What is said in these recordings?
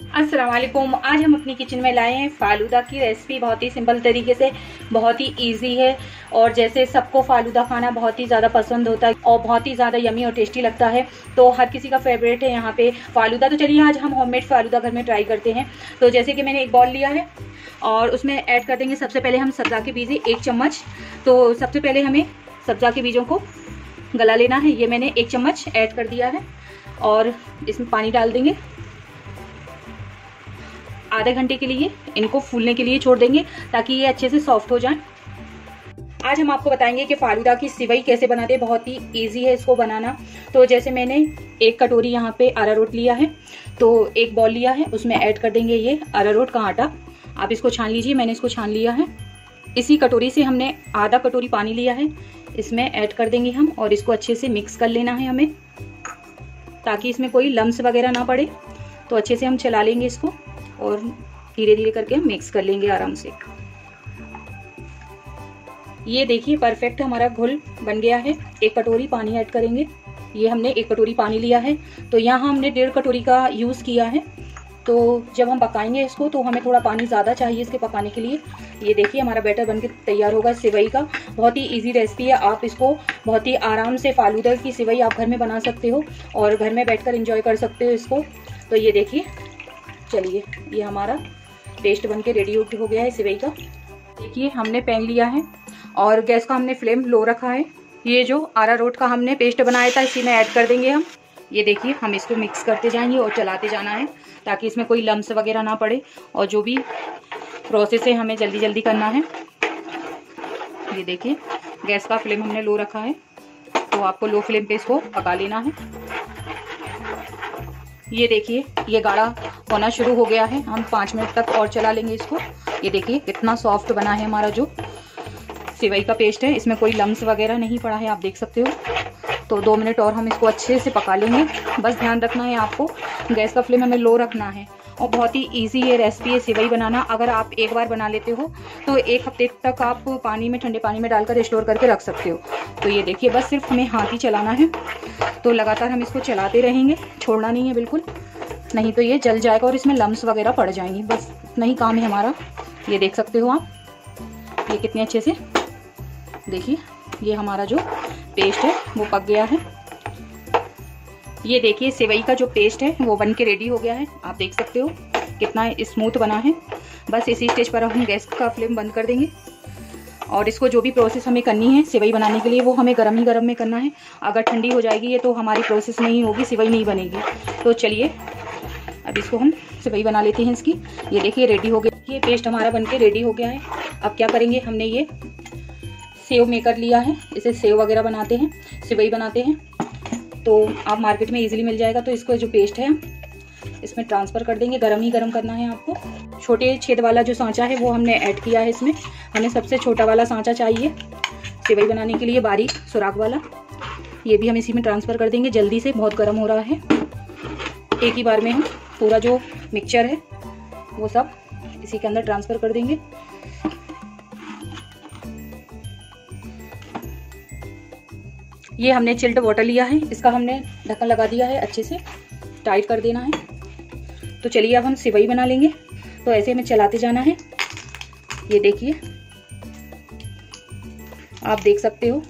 वालेकुम आज हम अपनी किचन में लाए हैं फालूदा की रेसिपी बहुत ही सिंपल तरीके से, बहुत ही इजी है। और जैसे सबको फालूदा खाना बहुत ही ज़्यादा पसंद होता है और बहुत ही ज़्यादा यमी और टेस्टी लगता है। तो हर किसी का फेवरेट है यहाँ पे फालूदा। तो चलिए आज हम होममेड फालूदा घर में ट्राई करते हैं। तो जैसे कि मैंने एक बॉल लिया है और उसमें ऐड कर देंगे सबसे पहले हम सब्जा के बीजे एक चम्मच। तो सबसे पहले हमें सब्जा के बीजों को गला लेना है। ये मैंने एक चम्मच ऐड कर दिया है और इसमें पानी डाल देंगे। आधे घंटे के लिए इनको फूलने के लिए छोड़ देंगे ताकि ये अच्छे से सॉफ्ट हो जाए। आज हम आपको बताएँगे कि फालूदा की सिवई कैसे बनाते हैं। बहुत ही इजी है इसको बनाना। तो जैसे मैंने एक कटोरी यहाँ पे अरारोट लिया है तो एक बॉल लिया है, उसमें ऐड कर देंगे ये अरारोट का आटा। आप इसको छान लीजिए, मैंने इसको छान लिया है। इसी कटोरी से हमने आधा कटोरी पानी लिया है। इसमें ऐड कर देंगे हम और इसको अच्छे से मिक्स कर लेना है हमें, ताकि इसमें कोई लम्स वगैरह ना पड़े। तो अच्छे से हम चला लेंगे इसको। और धीरे धीरे करके हम मिक्स कर लेंगे आराम से। ये देखिए परफेक्ट हमारा घुल बन गया है। एक कटोरी पानी ऐड करेंगे। ये हमने एक कटोरी पानी लिया है। तो यहाँ हमने डेढ़ कटोरी का यूज़ किया है। तो जब हम पकाएँगे इसको तो हमें थोड़ा पानी ज़्यादा चाहिए इसके पकाने के लिए। ये देखिए, हमारा बैटर बनके तैयार होगा सिवई का। बहुत ही इजी रेसिपी है। आप इसको बहुत ही आराम से फालूदा की सिवई आप घर में बना सकते हो और घर में बैठकर एंजॉय कर सकते हो इसको। तो ये देखिए चलिए, ये हमारा पेस्ट बन के रेडी हो गया है सिवई का। देखिए, हमने पैन लिया है और गैस का हमने फ्लेम लो रखा है। ये जो आरा रोट का हमने पेस्ट बनाया था, इसी में ऐड कर देंगे हम। ये देखिए, हम इसको मिक्स करते जाएँगे और चलाते जाना है, ताकि इसमें कोई लम्स वगैरह ना पड़े और जो भी प्रोसेस है, हमें जल्दी जल्दी करना है। ये देखिए, गैस का फ्लेम हमने लो रखा है तो आपको लो फ्लेम पे इसको पका लेना है। ये देखिए, ये गाढ़ा होना शुरू हो गया है। हम पाँच मिनट तक और चला लेंगे इसको। ये देखिए, कितना सॉफ्ट बना है हमारा जो सिवई का पेस्ट है। इसमें कोई लम्स वगैरह नहीं पड़ा है, आप देख सकते हो। तो दो मिनट और हम इसको अच्छे से पका लेंगे। बस ध्यान रखना है आपको, गैस का फ्लेम हमें लो रखना है। और बहुत ही इजी ये रेसिपी है, सिवई बनाना। अगर आप एक बार बना लेते हो तो एक हफ़्ते तक आप पानी में, ठंडे पानी में डालकर स्टोर करके रख सकते हो। तो ये देखिए, बस सिर्फ़ हमें हाथ ही चलाना है। तो लगातार हम इसको चलाते रहेंगे, छोड़ना नहीं है बिल्कुल। नहीं तो ये जल जाएगा और इसमें लम्स वगैरह पड़ जाएँगे। बस इतना ही काम है हमारा। ये देख सकते हो आप। ये कितने अच्छे से, देखिए, ये हमारा जो पेस्ट है, वो पक गया है। ये देखिए, सेवई का जो पेस्ट है, वो बन के रेडी हो गया है। आप देख सकते हो कितना स्मूथ बना है। बस इसी स्टेज पर हम गैस का फ्लेम बंद कर देंगे। और इसको जो भी प्रोसेस हमें करनी है, सिवई बनाने के लिए, वो हमें गर्म ही गर्म में करना है। अगर ठंडी हो जाएगी, ये तो हमारी प्रोसेस नहीं होगी, सिवई नहीं बनेगी। तो चलिए, अब इसको हम सिवई बना लेते हैं इसकी। ये देखिए रेडी हो गया। ये पेस्ट हमारा बन के रेडी हो गया है। अब क्या करेंगे, हमने ये सेव मेकर लिया है। इसे सेव वगैरह बनाते हैं। सिवई बनाते हैं। तो आप मार्केट में इजीली मिल जाएगा तो इसको जो पेस्ट है, इसमें ट्रांसफ़र कर देंगे। गरम ही गरम करना है आपको। छोटे छेद वाला जो सांचा है, वो हमने ऐड किया है इसमें। हमें सबसे छोटा वाला सांचा चाहिए, सेवई बनाने के लिए बारीक सुराख वाला। ये भी हम इसी में ट्रांसफ़र कर देंगे। जल्दी से, बहुत गर्म हो रहा है। एक ही बार में हम पूरा जो मिक्सचर है, वो सब इसी के अंदर ट्रांसफ़र कर देंगे। ये हमने चिल्ड वाटर लिया है, इसका हमने ढक्कन लगा दिया है, अच्छे से टाइट कर देना है। तो चलिए अब हम सिवई बना लेंगे। तो ऐसे हमें चलाते जाना है। ये देखिए। आप देख सकते हो।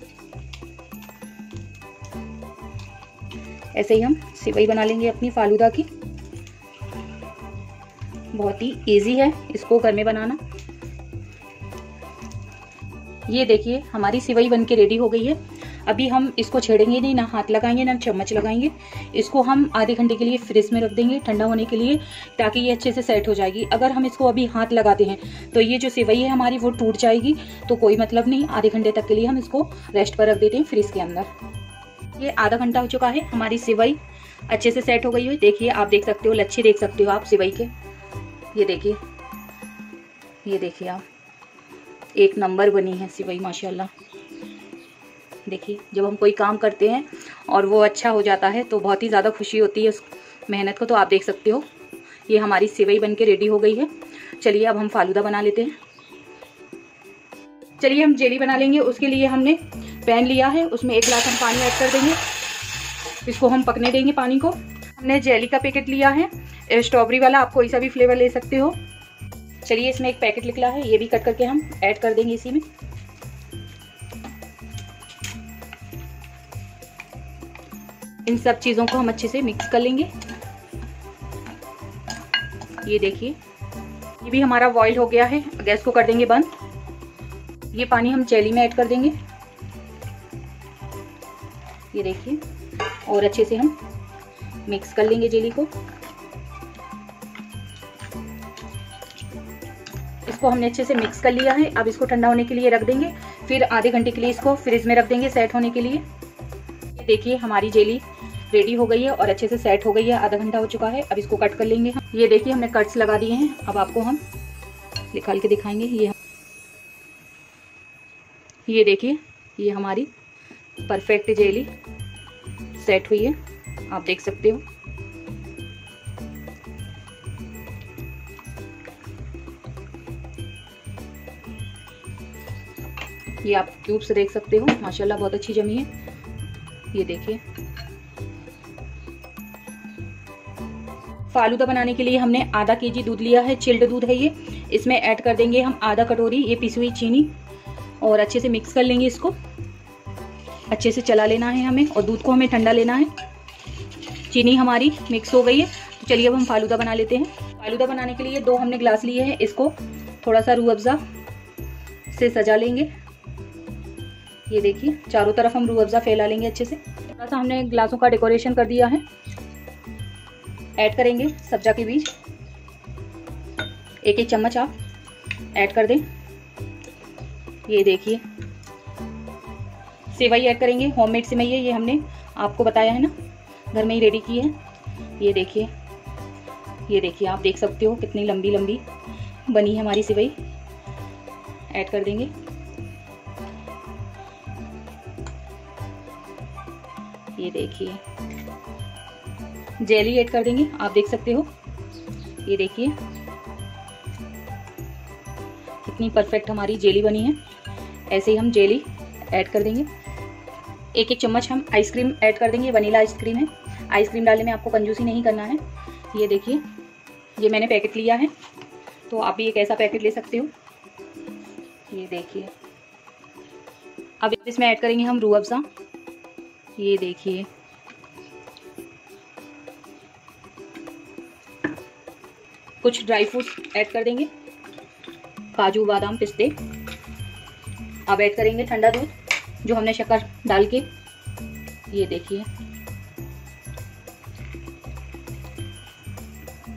ऐसे ही हम सिवई बना लेंगे अपनी फालूदा की। बहुत ही इजी है इसको घर में बनाना। ये देखिए, हमारी सिवई बन के रेडी हो गई है। अभी हम इसको छेड़ेंगे नहीं, ना हाथ लगाएँगे, ना चम्मच लगाएँगे। इसको हम आधे घंटे के लिए फ्रिज में रख देंगे, ठंडा होने के लिए, ताकि ये अच्छे से सेट हो जाएगी। अगर हम इसको अभी हाथ लगाते हैं तो ये जो सेवई है हमारी, वो टूट जाएगी। तो कोई मतलब नहीं, आधे घंटे तक के लिए हम इसको रेस्ट पर रख देते हैं फ्रिज के अंदर। ये आधा घंटा हो चुका है, हमारी सिवई अच्छे से सेट हो गई है। देखिए, आप देख सकते हो, लच्छे देख सकते हो आप सिवई के। ये देखिए ये देखिए आप। एक नंबर बनी है सिवई, माशाल्लाह। देखिए, जब हम कोई काम करते हैं और वो अच्छा हो जाता है तो बहुत ही ज़्यादा खुशी होती है उस मेहनत को तो आप देख सकते हो। ये हमारी सिवई बन के रेडी हो गई है। चलिए, अब हम फालूदा बना लेते हैं। चलिए, हम जेली बना लेंगे। उसके लिए हमने पैन लिया है। उसमें एक गिलास हम पानी ऐड कर देंगे। इसको हम पकने देंगे पानी को। हमने जेली का पैकेट लिया है। स्ट्रॉबेरी वाला, आप कोई सा भी फ्लेवर ले सकते हो। चलिए, इसमें एक पैकेट निकला है। ये भी कट करके हम ऐड कर देंगे इसी में। इन सब चीज़ों को हम अच्छे से मिक्स कर लेंगे। ये देखिए, ये भी हमारा बॉईल हो गया है। गैस को कर देंगे बंद। ये पानी हम चैली में ऐड कर देंगे। ये देखिए, और अच्छे से हम मिक्स कर लेंगे जेली को। इसको हमने अच्छे से मिक्स कर लिया है। अब इसको ठंडा होने के लिए रख देंगे। फिर आधे घंटे के लिए इसको फ्रिज में रख देंगे सेट होने के लिए। देखिए, हमारी जेली रेडी हो गई है और अच्छे से सेट हो गई है। आधा घंटा हो चुका है। अब इसको कट कर लेंगे ये देखिए, हमने कट्स लगा दिए हैं। अब आपको हम निकाल के दिखाएँगे। ये ये देखिए, ये हमारी परफेक्ट जेली सेट हुई है। आप देख सकते हो। ये आप क्यूब से देख सकते हो। माशाल्लाह, बहुत अच्छी जमी है। ये देखिए। फालूदा बनाने के लिए हमने आधा केजी दूध लिया है, चिल्ड दूध है ये। इसमें ऐड कर देंगे हम आधा कटोरी ये पिसी हुई चीनी और अच्छे से मिक्स कर लेंगे इसको। अच्छे से चला लेना है हमें और दूध को हमें ठंडा लेना है। चीनी हमारी मिक्स हो गई है। तो चलिए अब हम फालूदा बना लेते हैं। फालूदा बनाने के लिए दो हमने ग्लास लिए हैं, इसको थोड़ा सा रू अफ़ज़ा से सजा लेंगे। ये देखिए, चारों तरफ़ हम रू अफ़ज़ा फैला लेंगे अच्छे से। थोड़ा सा हमने ग्लासों का डेकोरेशन कर दिया है। ऐड करेंगे सब्जा के बीज। एक एक चम्मच आप ऐड कर दें। ये देखिए। सेवई ऐड करेंगे। होममेड सेवई है, ये हमने आपको बताया है ना? घर में ही रेडी की है। ये देखिए। ये देखिए, आप देख सकते हो कितनी लंबी लंबी बनी है हमारी सेवई। ऐड कर देंगे। ये देखिए। जेली ऐड कर देंगे, आप देख सकते हो। ये देखिए, कितनी परफेक्ट हमारी जेली बनी है। ऐसे ही हम जेली ऐड कर देंगे। एक एक चम्मच हम आइसक्रीम ऐड कर देंगे वनीला आइसक्रीम है। आइसक्रीम डालने में आपको कंजूसी नहीं करना है। ये देखिए, ये मैंने पैकेट लिया है तो आप भी एक ऐसा पैकेट ले सकते हो। ये देखिए। अब इसमें ऐड करेंगे हम रू अफ़ज़ा ये देखिए। कुछ ड्राई फ्रूट्स ऐड कर देंगे। काजू, बादाम, पिस्ते। अब ऐड करेंगे ठंडा दूध, जो हमने शक्कर डाल के, ये देखिए।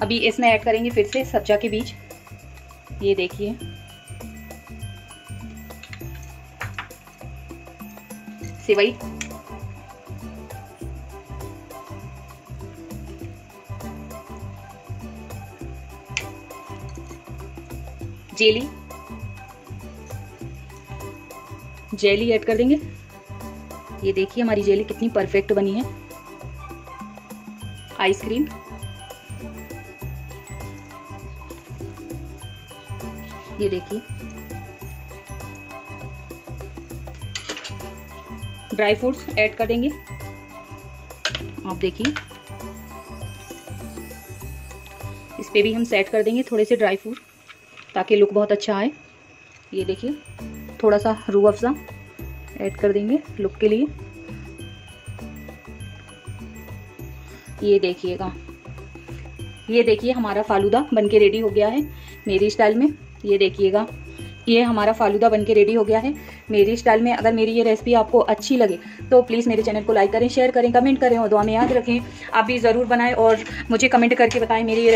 अभी इसमें ऐड करेंगे फिर से सब्जा के बीज। ये देखिए। सिवई। जेली? जेली ऐड कर देंगे। ये देखिए, हमारी जेली कितनी परफेक्ट बनी है। आइसक्रीम ये देखिए। ड्राई फ्रूट्स ऐड कर देंगे। आप देखिए। इस पे भी हम सेट कर देंगे थोड़े से ड्राई फ्रूट। ताकि लुक बहुत अच्छा आए। ये देखिए, थोड़ा सा रू अफ़ज़ा ऐड कर देंगे लुक के लिए। ये देखिएगा। ये देखिए, हमारा फालूदा बनके रेडी हो गया है मेरी स्टाइल में। ये देखिएगा, ये हमारा फालूदा बनके रेडी हो गया है मेरी स्टाइल में। अगर मेरी ये रेसिपी आपको अच्छी लगे तो प्लीज़ मेरे चैनल को लाइक करें शेयर करें कमेंट करें और दुआ में याद रखें। आप भी ज़रूर बनाएँ और मुझे कमेंट करके बताएँ मेरी